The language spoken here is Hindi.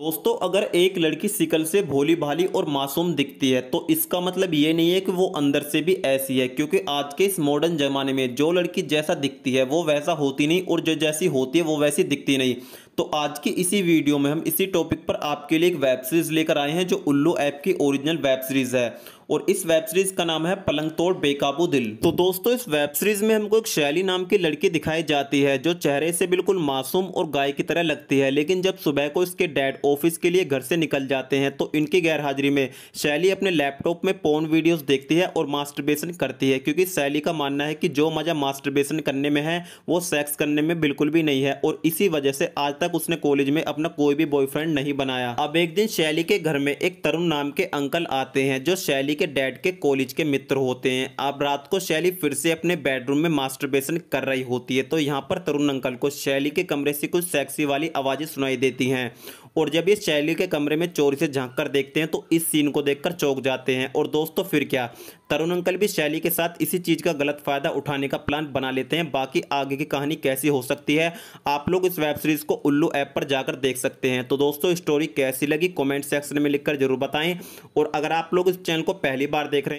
दोस्तों, अगर एक लड़की सिकल से भोली भाली और मासूम दिखती है तो इसका मतलब ये नहीं है कि वो अंदर से भी ऐसी है, क्योंकि आज के इस मॉडर्न ज़माने में जो लड़की जैसा दिखती है, वो वैसा होती नहीं, और जो जैसी होती है, वो वैसी दिखती नहीं। तो आज की इसी वीडियो में हम इसी टॉपिक पर आपके लिए एक वेब सीरीज़ लेकर आए हैं, जो उल्लू ऐप की ओरिजिनल वेब सीरीज़ है। और इस वेब सीरीज़ का नाम है पलंग तोड़ बेकाबू दिल। तो दोस्तों, इस वेब सीरीज़ में हमको एक शैली नाम की लड़की दिखाई जाती है, जो चेहरे से बिल्कुल मासूम और गाय की तरह लगती है। लेकिन जब सुबह को इसके डैड ऑफ़िस के लिए घर से निकल जाते हैं तो इनकी गैर हाजिरी में शैली अपने लैपटॉप में पोन वीडियोस देखती है और मास्टरबेशन करती है। क्योंकि शैली का मानना है कि जो मज़ा मास्टरबेशन करने में है, वो सेक्स करने में बिल्कुल भी नहीं है। और इसी वजह से आज तक उसने कॉलेज में अपना कोई भी बॉयफ्रेंड नहीं बनाया। अब एक दिन शैली के घर में एक तरुण नाम के अंकल आते हैं, जो शैली के डैड के कॉलेज के मित्र होते हैं। अब रात को शैली फिर से अपने बेडरूम में मास्टरबेशन कर रही होती है तो यहाँ पर तरुण अंकल को शैली के कमरे से कुछ सेक्सी वाली आवाज़ें सुनाई देती हैं। और जब ये शैली के कमरे में चोरी से झाँक कर देखते हैं तो इस सीन को देखकर चौंक जाते हैं। और दोस्तों, फिर क्या? तरुण अंकल भी शैली के साथ इसी चीज़ का गलत फ़ायदा उठाने का प्लान बना लेते हैं। बाकी आगे की कहानी कैसी हो सकती है, आप लोग इस वेब सीरीज़ को उल्लू ऐप पर जाकर देख सकते हैं। तो दोस्तों स्टोरी कैसी लगी? कॉमेंट सेक्शन में लिखकर ज़रूर बताएँ। और अगर आप लोग इस चैनल को पहली बार देख रहे हैं